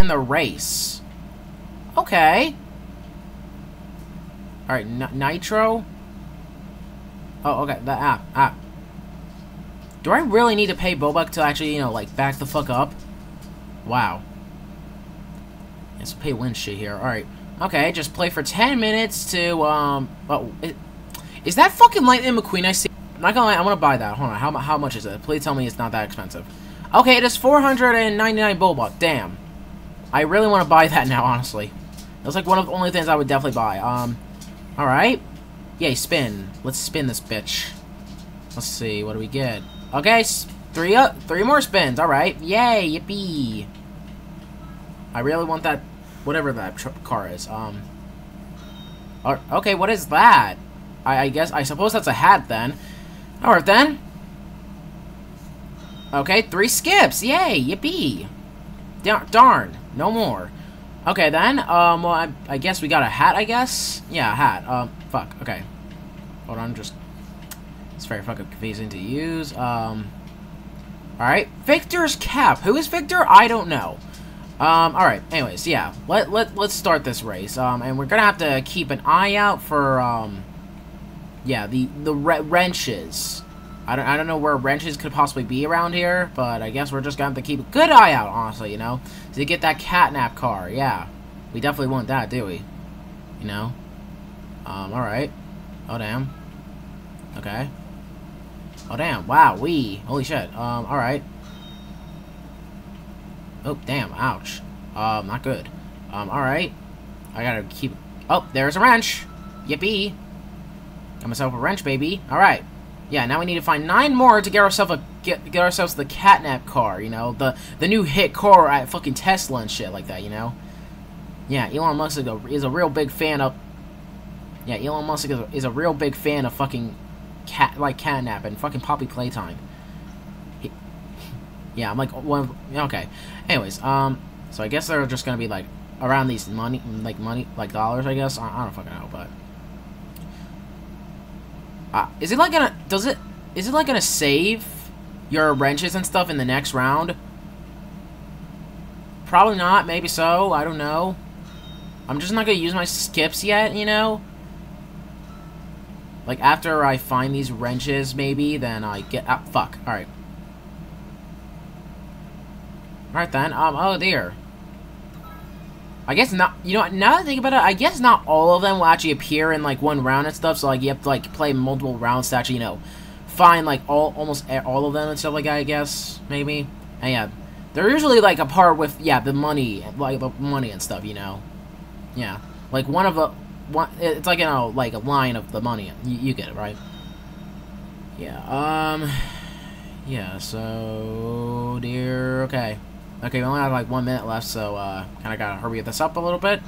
in the race. Okay. Alright, Nitro? Oh, okay, the app, app. Do I really need to pay Robux to actually, you know, like, back the fuck up? Wow. Let's pay win shit here. Alright. Okay, just play for 10 minutes to, um... Oh, it, is that fucking Lightning McQueen I see? I'm not gonna lie, I want to buy that. Hold on, how, how much is it? Please tell me it's not that expensive. Okay, it is 499 Robux. Damn. I really want to buy that now, honestly. That's like one of the only things I would definitely buy. Um, alright. Yay, spin. Let's spin this bitch. Let's see, what do we get? Okay, three, uh, three more spins. Alright, yay, yippee. I really want that, whatever that car is. Um, okay, what is that? I, I guess, I suppose that's a hat then. Alright then. Okay, three skips. Yay, yippee. Darn, no more. Okay then, um, well, I, I, guess we got a hat, I guess? Yeah, a hat. Um, fuck, okay. Hold on, just... It's very fucking confusing to use. Um, alright. Victor's cap. Who is Victor? I don't know. Um, alright, anyways, yeah. Let, let, let's start this race. Um, and we're gonna have to keep an eye out for, um, yeah, the, the wrenches. I don't, I don't know where wrenches could possibly be around here, but I guess we're just going to have to keep a good eye out, honestly, you know? To get that catnap car, yeah. We definitely want that, do we? You know? Um, alright. Oh, damn. Okay. Oh, damn. Wow, we. Holy shit. Um, alright. Oh, damn. Ouch. Um, not good. Um, alright. I gotta keep... Oh, there's a wrench. Yippee. Got myself a wrench, baby. Alright. Yeah, now we need to find nine more to get ourselves a get get ourselves the catnap car, you know, the the new hit car at fucking Tesla and shit like that, you know. Yeah, Elon Musk is a, is a real big fan of. Yeah, Elon Musk is a, is a real big fan of fucking cat like catnap and fucking Poppy Playtime. He, yeah, I'm like one. Okay. Anyways, um, so I guess they're just gonna be like around these money, like money, like dollars, I guess. I, I don't fucking know, but. Uh, is it like gonna... Does it... Is it like gonna save your wrenches and stuff in the next round? Probably not. Maybe so. I don't know. I'm just not gonna use my skips yet, you know? Like, after I find these wrenches, maybe, then I get... Ah, fuck. Alright. Alright, then. Um, oh, dear. I guess not, you know, now that I think about it, I guess not all of them will actually appear in, like, one round and stuff, so, like, you have to, like, play multiple rounds to actually, you know, find, like, all, almost all of them and stuff like that, I guess, maybe. And, yeah, they're usually, like, a part with, yeah, the money, like, the money and stuff, you know. Yeah. Like, one of the, one, it's like, you know, like, a line of the money. You, you get it, right? Yeah, um, yeah, so, dear, okay. Okay, we only have like one minute left, so uh, kind of gotta hurry this up a little bit.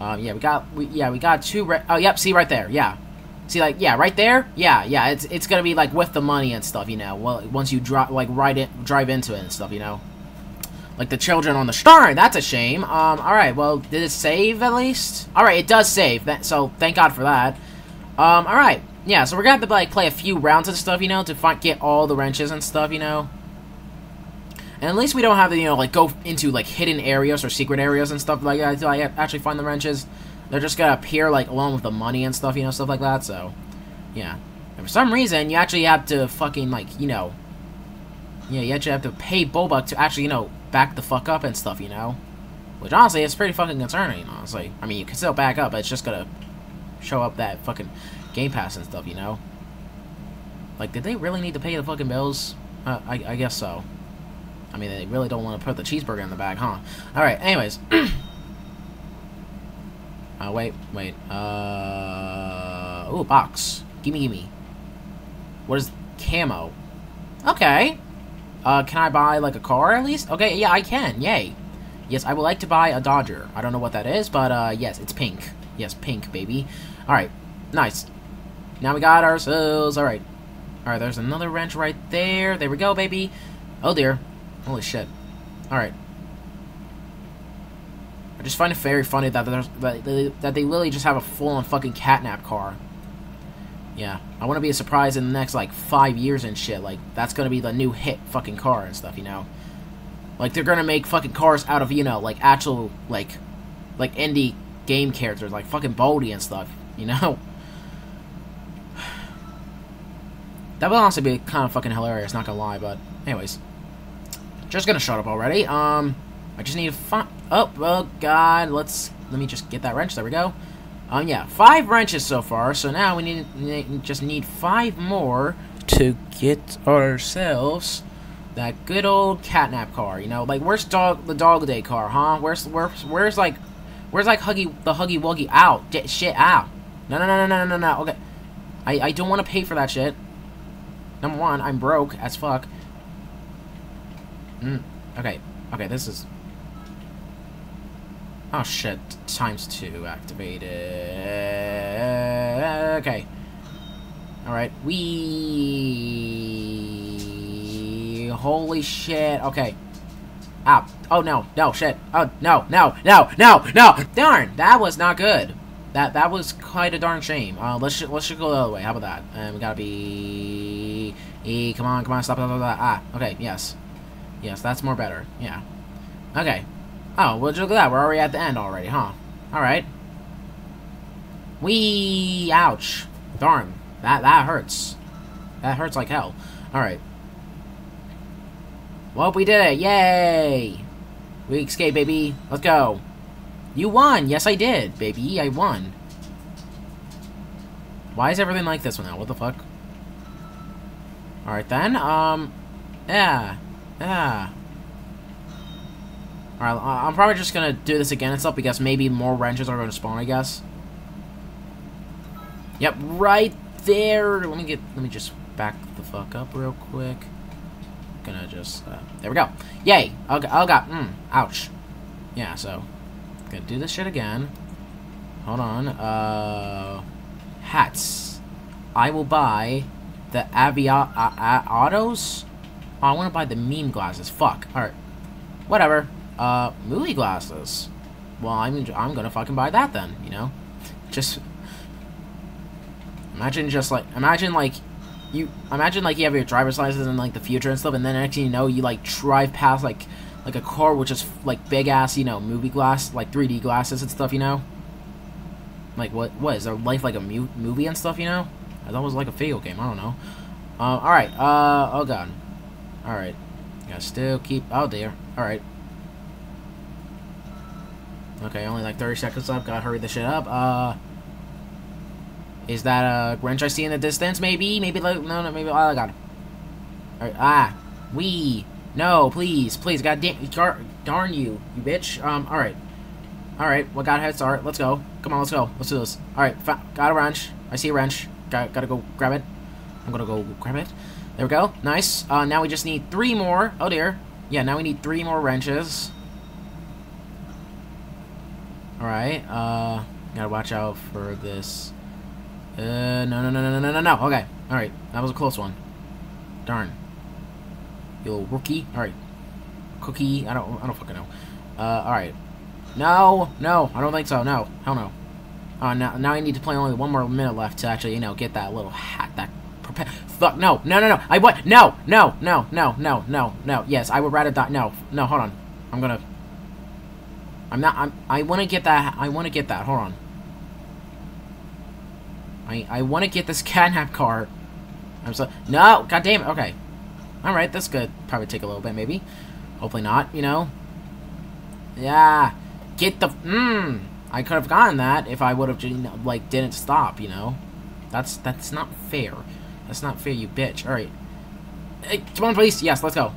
Um, yeah, we got, we, yeah, we got two. oh, yep. See right there. Yeah. See, like, yeah, right there. Yeah, yeah. It's it's gonna be like with the money and stuff, you know. Well, once you drop, like, ride it, drive into it and stuff, you know. Like the children on the star. That's a shame. Um. All right. Well, did it save at least? All right. It does save. That. So thank God for that. Um. All right. Yeah. So we're gonna have to like play a few rounds of stuff, you know, to find get all the wrenches and stuff, you know. And at least we don't have to, you know, like, go into, like, hidden areas or secret areas and stuff like that until I actually find the wrenches. They're just gonna appear, like, along with the money and stuff, you know, stuff like that, so, yeah. And for some reason, you actually have to fucking, like, you know, yeah, you actually have to pay Robux to actually, you know, back the fuck up and stuff, you know? Which, honestly, is pretty fucking concerning, honestly. I mean, you can still back up, but it's just gonna show up that fucking Game Pass and stuff, you know? Like, did they really need to pay the fucking bills? Uh, I, I guess so. I mean, they really don't want to put the cheeseburger in the bag, huh? Alright, anyways. uh, wait, wait. Uh, ooh, box. Gimme, gimme. What is camo? Okay. Uh, can I buy, like, a car, at least? Okay, yeah, I can. Yay. Yes, I would like to buy a Dodger. I don't know what that is, but, uh, yes, it's pink. Yes, pink, baby. Alright, nice. Now we got ourselves, alright. Alright, there's another wrench right there. There we go, baby. Oh, dear. Holy shit. Alright. I just find it very funny that, that, they, that they literally just have a full-on fucking catnap car. Yeah. I want to be a surprise in the next, like, five years and shit. Like, that's going to be the new hit fucking car and stuff, you know? Like they're gonna make fucking cars out of you know like actual like like indie game characters like fucking Baldi and stuff. You know. That would honestly be kind of fucking hilarious, not gonna lie, but anyways. Just gonna shut up already. Um, I just need to find... Oh, oh, God, let's... Let me just get that wrench, there we go. Um, yeah, five wrenches so far, so now we need, just need five more to get ourselves that good old catnap car, you know? Like, where's dog the dog day car, huh? Where's, where's, where's, like, where's, like, Huggy, the Huggy Wuggy? Ow, shit, out. No, no, no, no, no, no, no, okay. I, I don't want to pay for that shit. Number one, I'm broke as fuck. Mm, okay, okay, this is... Oh shit, times two activated. Okay. Alright, we. Holy shit, okay. Ah, oh no, no, shit. Oh, no, no, no, no, no! Darn, that was not good. That that was quite a darn shame. Uh, let's let's just go the other way. How about that? Um, we gotta be. E. Come on, come on, stop, stop, stop, stop. Ah, okay, yes, yes, that's more better. Yeah. Okay. Oh, well, look at that. We're already at the end already, huh? All right. Wee! Ouch! Darn. That that hurts. That hurts like hell. All right. Well, we did it! Yay! We escaped, baby. Let's go. You won! Yes, I did, baby. I won. Why is everything like this one now? What the fuck? Alright then, um... Yeah. Yeah. Alright, I'm probably just gonna do this again and stuff because maybe more wrenches are gonna spawn, I guess. Yep, right there! Let me get... Let me just back the fuck up real quick. Gonna just... Uh, there we go. Yay! Okay, oh god, mm, ouch. Yeah, so... Gonna do this shit again. Hold on. Uh, hats. I will buy the Avia uh, Autos. Oh, I want to buy the meme glasses. Fuck. All right. Whatever. Uh, movie glasses. Well, I'm I'm gonna fucking buy that then. You know, just imagine just like imagine like you imagine like you have your driver's license in like the future and stuff, and then thing you know, you like drive past like like a car which is like big ass, you know, movie glass, like 3D glasses and stuff, you know? Like what? What is their life like a mu movie and stuff? You know? I thought it was like a video game. I don't know. Um. All right. Uh. Oh god. All right. Gotta still keep. Oh dear. All right. Okay. Only like 30 seconds left. Gotta hurry the shit up. Uh. Is that a wrench I see in the distance? Maybe. Maybe. Like, no. No. Maybe. Oh, I got it. All right. Ah. We. No, please, please, god damn, darn you, you bitch. Um, alright. Alright, well, got head start. Let's go. Come on, let's go. Let's do this. Alright, got a wrench. I see a wrench. Got, gotta go grab it. I'm gonna go grab it. There we go. Nice. Uh, now we just need three more. Oh, dear. Yeah, now we need three more wrenches. Alright, uh, gotta watch out for this. Uh, no, no, no, no, no, no, no, okay. Alright, that was a close one. Darn. You little rookie. Alright. Cookie. I don't I don't fucking know. Uh, alright. No, no, I don't think so. No. Hell no. Uh, now, now I need to play only one more minute left to actually, you know, get that little hat, that Fuck, no, no, no, no. I what? No, no, no, no, no, no, no. Yes, I would rather die. No, no, hold on. I'm gonna. I'm not. I'm. I want to get that. I want to get that. Hold on. I I want to get this catnap car. I'm so. No, god damn it. Okay. Alright, that's good. Probably take a little bit, maybe. Hopefully not, you know? Yeah. Get the... Mmm. I could have gotten that if I would have, like, didn't stop, you know? That's that's not fair. That's not fair, you bitch. Alright. Hey, come on, please. Yes, let's go.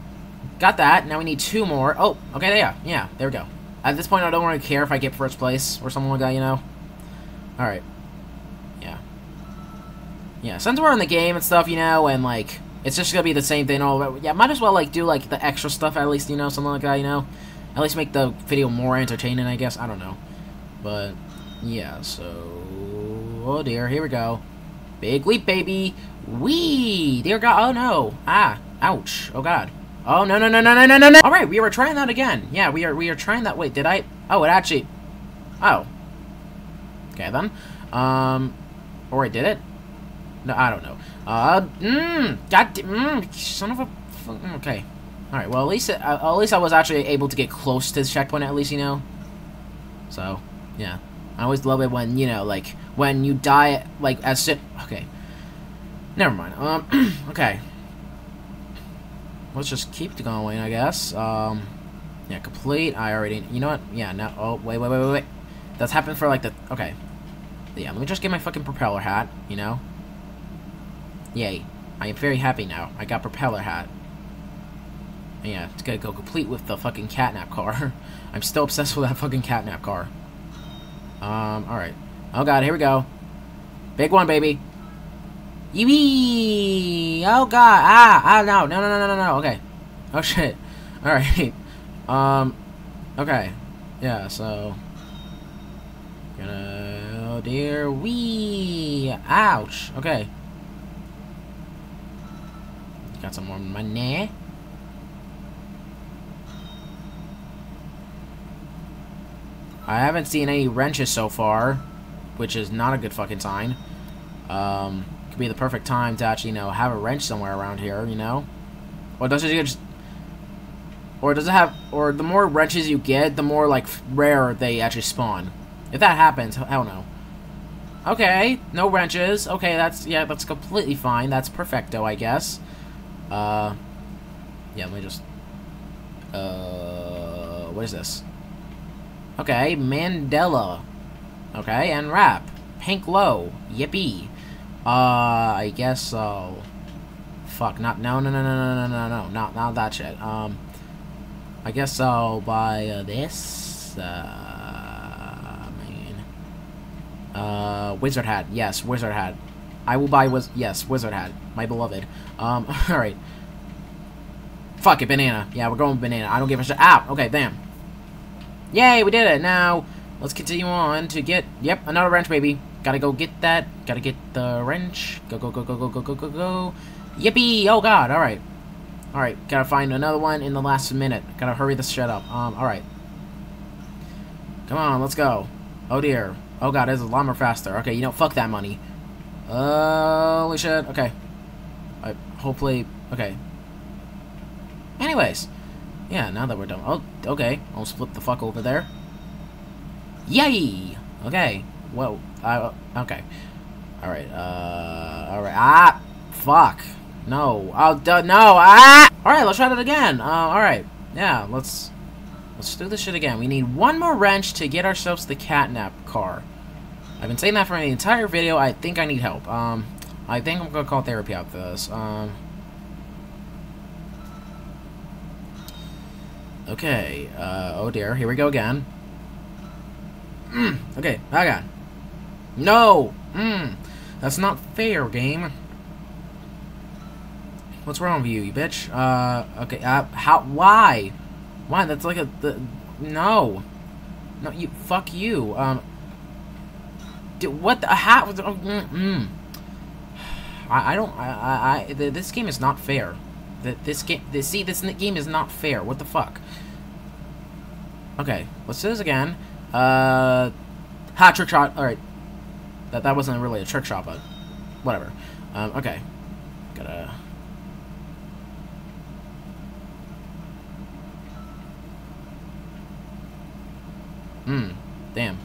Got that. Now we need two more. Oh, okay, there. Yeah, there we go. At this point, I don't really care if I get first place or something like that, you know? Alright. Yeah. Yeah, since we're in the game and stuff, you know, and, like, it's just gonna be the same thing all Yeah, might as well, like, do, like, the extra stuff at least, you know, something like that, you know? At least make the video more entertaining, I guess. I don't know. But, yeah, so... Oh, dear. Here we go. Big leap, baby! Wee! Dear God. Oh, no. Ah. Ouch. Oh, God. Oh, no, no, no, no, no, no, no, no! Alright, we were trying that again. Yeah, we are, we are trying that. Wait, did I... Oh, it actually... Oh. Okay, then. Um... Or I did it? No, I don't know. Uh, mmm, god, mmm, son of a, okay. Alright, well, at least, uh, at least I was actually able to get close to the checkpoint, at least, you know? So, yeah. I always love it when, you know, like, when you die, like, as soon... Okay. Never mind. Um, okay. Let's just keep going, I guess. Um, yeah, complete. I already... You know what? Yeah, no... Oh, wait, wait, wait, wait, wait. That's happened for, like, the... Okay. Yeah, let me just get my fucking propeller hat, you know? Yay. I am very happy now. I got propeller hat. Yeah, it's gonna go complete with the fucking catnap car. I'm still obsessed with that fucking catnap car. Um, alright. Oh god, here we go. Big one, baby. Yee! Oh god, ah, ah, no, no, no, no, no, no, okay. Oh shit. Alright. Um, okay. Yeah, so... Gonna... Oh dear, wee! Ouch! Okay. Got some more money. I haven't seen any wrenches so far, which is not a good fucking sign. Um, could be the perfect time to actually, you know, have a wrench somewhere around here, you know? Or does it just... Or does it have... Or the more wrenches you get, the more, like, rare they actually spawn. If that happens, I don't know. Okay, no wrenches. Okay, that's... Yeah, that's completely fine. That's perfecto, I guess. Uh, yeah, let me just, uh, what is this? Okay, Mandela. Okay, and rap. Pink Low. Yippee. Uh, I guess so. Fuck, not, no, no, no, no, no, no, no, no, not, not that shit. Um, I guess I'll buy uh, this, uh, I mean, uh, Wizard Hat. Yes, Wizard Hat. I will buy Wiz yes, Wizard Hat, my beloved. Um, alright. Fuck it, banana. Yeah, we're going banana. I don't give a shit. Ah, okay, bam. Yay, we did it. Now, let's continue on to get, yep, another wrench, baby. Gotta go get that. Gotta get the wrench. Go, go, go, go, go, go, go, go, go. Yippee! Oh, God, alright. Alright, gotta find another one in the last minute. Gotta hurry this shit up. Um, alright. Come on, let's go. Oh, dear. Oh, God, this is a lot more faster. Okay, you know, fuck that money. Uh, holy shit. Okay. I, hopefully... Okay. Anyways. Yeah, now that we're done. Oh, okay. I'll split the fuck over there. Yay! Okay. Whoa. I, okay. Alright, uh... Alright. Ah! Fuck. No. Oh, duh, no! Ah! Alright, let's try that again. Uh, alright. Yeah, let's... Let's do this shit again. We need one more wrench to get ourselves the catnap car. I've been saying that for the entire video. I think I need help. Um, I think I'm gonna call therapy after this. Um, okay. Uh, oh dear. Here we go again. Mm, okay. Oh god. No. Mm, that's not fair, game. What's wrong with you, you bitch? Uh, okay. Uh, how? Why? Why? That's like a. The, no. No, you. Fuck you. Um. Dude, what the how? Mm, mm. I, I don't. I, I, this game is not fair. That this game. This, see, this game is not fair. What the fuck? Okay, let's do this again. Uh, ha, trick shot. All right, that that wasn't really a trick shot, but whatever. Um, okay, gotta. Hmm. Damn.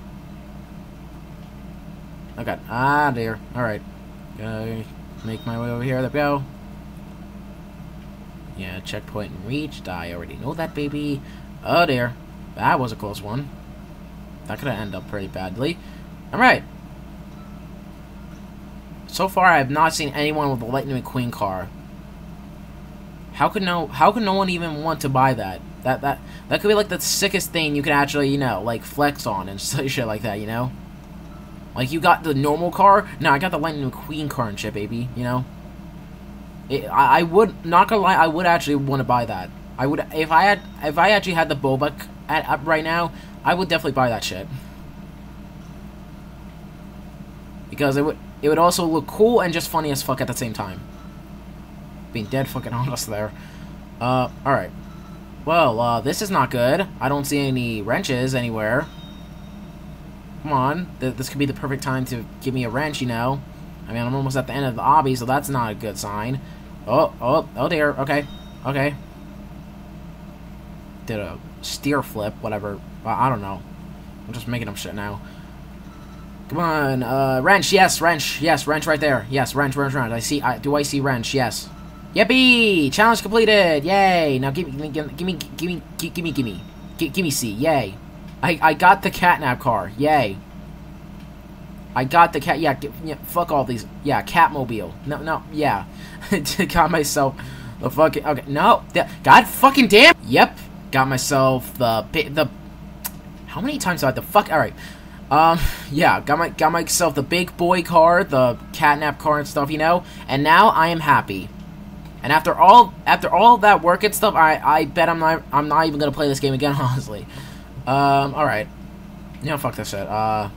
Okay. Ah, dear. Alright. Gotta make my way over here. There we go. Yeah, checkpoint reached. I already know that, baby. Oh, dear. That was a close one. That could have ended up pretty badly. Alright. So far, I have not seen anyone with a Lightning McQueen car. How could no how could no one even want to buy that? That that that could be like the sickest thing you can actually, you know, like flex on and shit like that, you know? Like, you got the normal car. No, I got the Lightning McQueen car and shit, baby. You know? It, I, I would, not gonna lie, I would actually want to buy that. I would, if I had, if I actually had the Boba at, up right now, I would definitely buy that shit. Because it would, it would also look cool and just funny as fuck at the same time. Being dead fucking honest there. Uh, alright. Well, uh, this is not good. I don't see any wrenches anywhere. Come on. This could be the perfect time to give me a wrench, you know? I mean, I'm almost at the end of the obby, so that's not a good sign. Oh, oh, oh dear. Okay. Okay. did a steer flip, whatever. I don't know. I'm just making up shit now. Come on, uh, wrench, yes, wrench, yes, wrench right there. Yes, wrench, wrench, wrench. I see, I, do I see wrench? Yes. Yippee! Challenge completed! Yay! Now give me, give me, give me, give me, give me, give me, give, me C. Yay! I, I got the catnap car. Yay! I got the cat. Yeah, yeah, fuck all these. Yeah, Catmobile. No, no, yeah. got myself the fucking. Okay, no. God fucking damn. Yep. Got myself the the. How many times have I the fuck? All right. Um, yeah, got my got myself the big boy car, the catnap car and stuff, you know. And now I am happy. And after all after all that work and stuff, I I bet I'm not I'm not even gonna play this game again, honestly. Um, all right. You know, fuck this shit. Uh.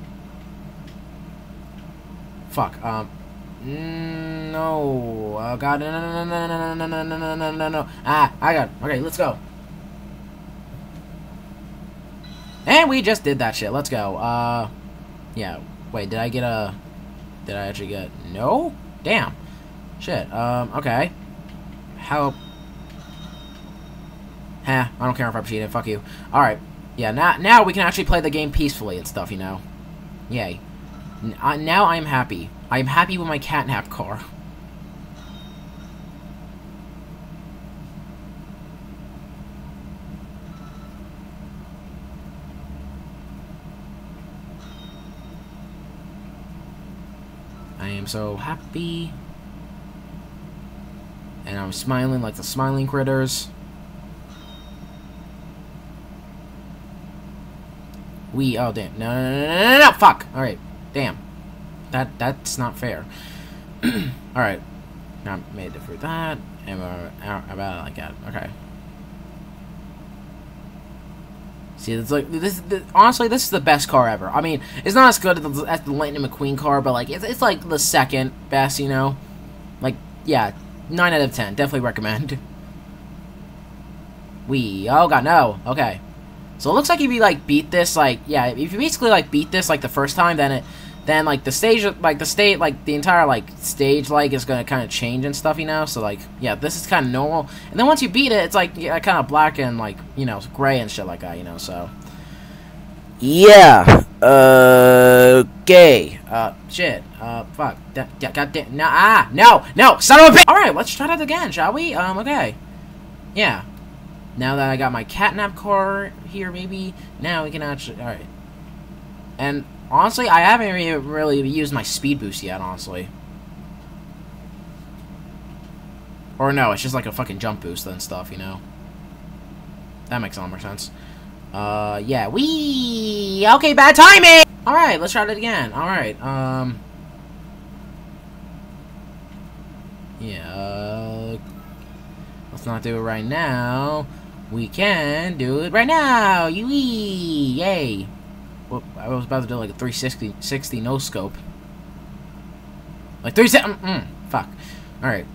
Fuck. Um. No. Oh god. No. No. No. No. No. No. No. No. No. No. Ah. I got. It. Okay. Let's go. And we just did that shit. Let's go. Uh. Yeah. Wait. Did I get a? Did I actually get? No. Damn. Shit. Um. Okay. How? Huh. I don't care if I cheated. Fuck you. All right. Yeah. Now. Now we can actually play the game peacefully and stuff. You know. Yay. Uh, now I'm happy. I'm happy with my catnap car. I am so happy. And I'm smiling like the smiling critters. We, oh damn, no, no, no, no, no, no, fuck! Alright. Damn. That that's not fair. Alright. Now made it for that. And we're about like that. Okay. See, it's like this, this, Honestly, this is the best car ever. I mean, it's not as good as the, as the Lightning McQueen car, but like it's, it's like the second best. You know, like yeah, nine out of ten. Definitely recommend. We oh god no. Okay. So it looks like if you like beat this, like yeah, if you basically like beat this like the first time, then it then like the stage like the state like the entire like stage like is gonna kind of change and stuff you know? So like yeah this is kind of normal. And then once you beat it it's like yeah, kind of black and like you know gray and shit like that you know so. Yeah uh gay uh shit uh fuck that yeah, god damn no ah no no son of a bitch! All right let's try that again shall we? Um okay. Yeah. Now that I got my catnap car here maybe now we can actually all right and Honestly, I haven't really used my speed boost yet, honestly. Or no, it's just like a fucking jump boost and stuff, you know? That makes a lot more sense. Uh, yeah, we Okay, bad timing! Alright, let's try it again. Alright, um... Yeah, uh, Let's not do it right now. We can do it right now! Yee! Yay! I was about to do like a 360 60 no scope. Like 360. Mm, mm, fuck. All right.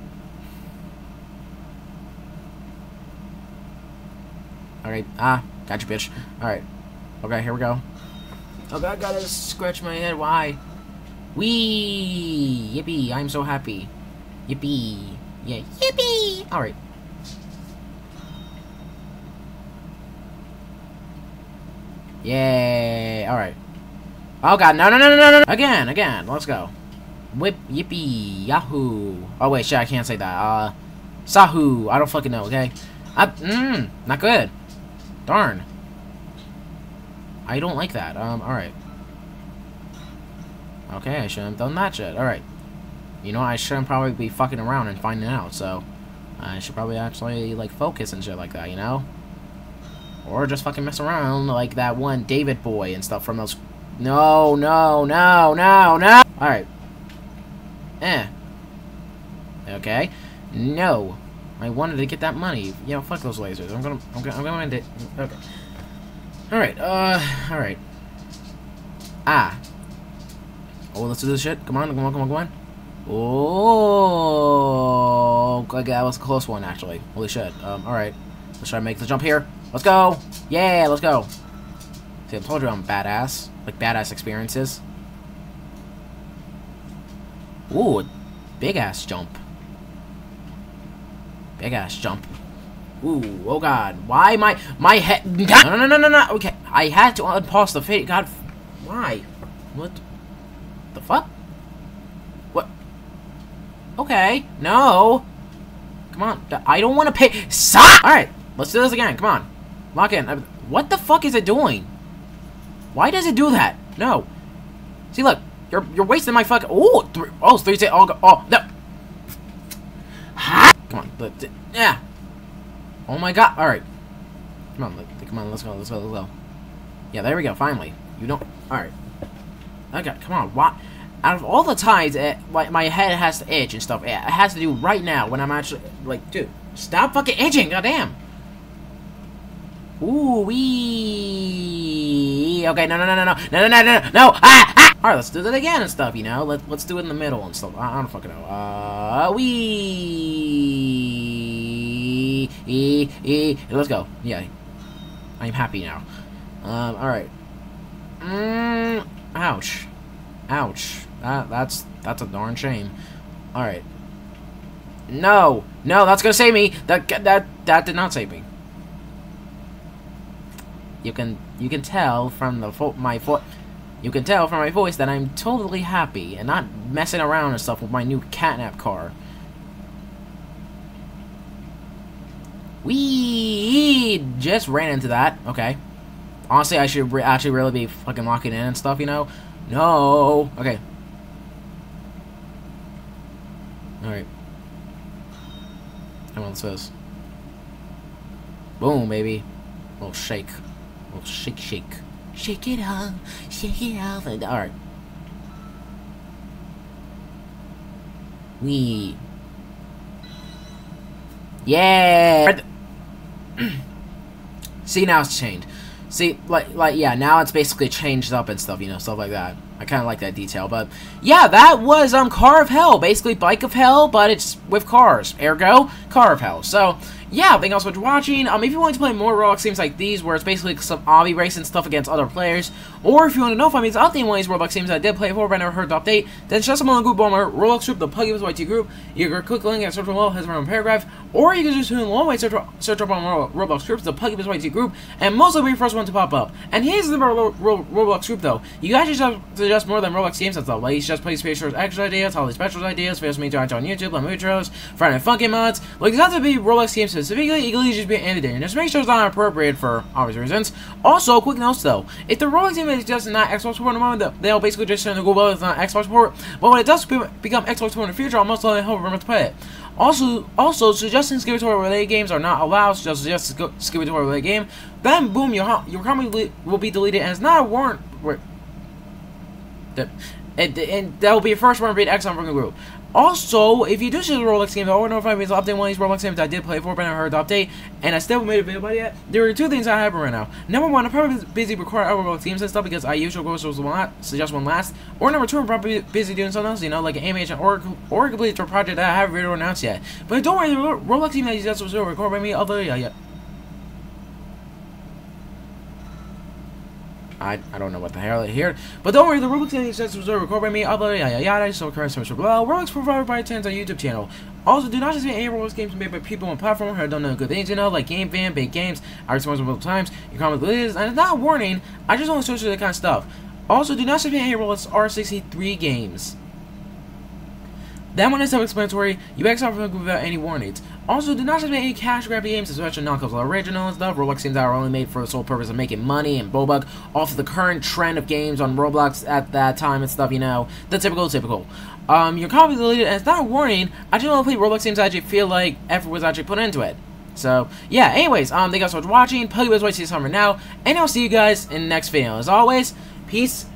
All right. Ah, gotcha, bitch. All right. Okay, here we go. God, I gotta scratch my head. Why? Wee! Yippee! I'm so happy. Yippee! Yeah, yippee! All right. Yay! Alright. Oh god, no, no, no, no, no, no! Again, again, let's go. Whip, yippee, yahoo. Oh wait, shit, I can't say that. Uh, sahu. I don't fucking know, okay? I, mmm, not good. Darn. I don't like that. Um, alright. Okay, I shouldn't have done that shit. Alright. You know, I shouldn't probably be fucking around and finding out, so... I should probably actually, like, focus and shit like that, you know? Or just fucking mess around like that one David boy and stuff from those... No, no, no, no, no! Alright. Eh. Okay. No. I wanted to get that money. You know, fuck those lasers. I'm gonna... I'm gonna... I'm gonna end it. Okay. Alright, uh... Alright. Ah. Oh, let's do this shit. Come on, come on, come on, come on. Oh, okay, that was a close one, actually. Holy shit. Um, alright. Let's try to make the jump here. Let's go! Yeah, let's go! See, I told you I'm badass. Like, badass experiences. Ooh, big-ass jump. Big-ass jump. Ooh, oh god. Why my my head No no no no no okay. I had to unpause the fate god why? What the fuck? What Okay, no. Come on. I don't wanna pay Stop! Alright, let's do this again. Come on. Lock in. What the fuck is it doing? Why does it do that? No. See look, you're you're wasting my fuck Oh three oh three oh, oh no Come on, yeah. Oh my god, alright. Come on, come on, let's go, let's go, let's go. Yeah, there we go, finally. You don't, alright. Okay, come on, what? Out of all the times it, eh, my, my head has to itch and stuff, it has to do right now when I'm actually, like, dude, stop fucking itching, goddamn. Ooh, wee. Okay, no, no, no, no, no, no, no, no, no, no, ah, ah. All right, let's do that again and stuff. You know, let let's do it in the middle and stuff. I, I don't fucking know. Uh, wee e, e, let's go. Yeah, I'm happy now. Um, alright. Mm, ouch. Ouch. That, that's, that's a darn shame. Alright. No! No, that's gonna save me! That, that, that did not save me. You can, you can tell from the my you can tell from my voice that I'm totally happy and not messing around and stuff with my new catnap car. We just ran into that. Okay. Honestly, I should re actually really be fucking locking in and stuff, you know? No. Okay. Alright. Come on, let's. Boom, baby. Little shake. Little shake, shake. Shake it off. Shake it off. Alright. We. Yeah. See, now it's changed. See, like, like, yeah, now it's basically changed up and stuff, you know, stuff like that. I kind of like that detail, but yeah, that was um Car of Hell, basically Bike of Hell, but it's with cars. Ergo, Car of Hell. So yeah, thank you all so much for watching. Um, if you want to play more Roblox games like these, where it's basically some obby racing stuff against other players, or if you want to know if I mean updating one of these Roblox games that I did play before but I never heard the update, then just come on the group my Roblox group, the Puggy YT group. You can click the link at search below, has my own paragraph, or you can just a long way search, search up on Roblox groups, the Puggy YT group, and most will be the first one to pop up. And here's the Ro Ro Roblox group though. You guys to just more than Roblox games and stuff. Like you just play Space extra ideas, holiday specials ideas, videos me to on YouTube, like intros, Friday Funky mods. Like it's not to be Roblox games specifically, equally just be anything. And just make sure it's not appropriate for obvious reasons. Also, quick notes though, if the Roblox team is just not Xbox support the moment, they'll basically just send the Google it's not Xbox support. But when it does become Xbox support in the future, I'll most likely help remember to play it. Also, also suggesting Toilet related games are not allowed. So just suggest Toilet related game. Then boom, your your comment will be deleted, and it's not a warrant. And, and that will be your first one being X on from the group. Also, if you do see the Roblox games, I want to know if I made to update one of these Roblox games I did play for, but I heard the update, and I still haven't made a video about it yet. There are two things I have right now. Number one, I'm probably busy recording other Roblox games and stuff because I usually go to one suggest one last. Or number two, I'm probably busy doing something else, you know, like an animation or or complete a project that I haven't really announced yet. But don't worry, the Roblox game that you just was recorded by me, although yeah, yeah. I, I don't know what the hell here. But don't worry, the Roblox Gaming Sets was recorded by me, uploaded, yada yada, so current service blah. Roblox provided by Tens on YouTube channel. Also, do not just be any Roblox games made by people on platform who don't know good things, you know, like Gamefam, Big Games, I multiple times, your comment is, and it's not a warning, I just want to show you that kind of stuff. Also, do not submit any Roblox R63 games. That one is self-explanatory. You X off without any warnings. Also, do not submit any cash grab games, especially knockoffs original and stuff. Roblox games that are only made for the sole purpose of making money and Robux off of the current trend of games on Roblox at that time and stuff, you know. The typical, typical. Um, your copy is deleted, and it's not a warning. I just want to play Roblox games I actually feel like effort was actually put into it. So, yeah, anyways, um, thank you guys so for watching. Puggy to see summer now, and I'll see you guys in the next video. As always, peace.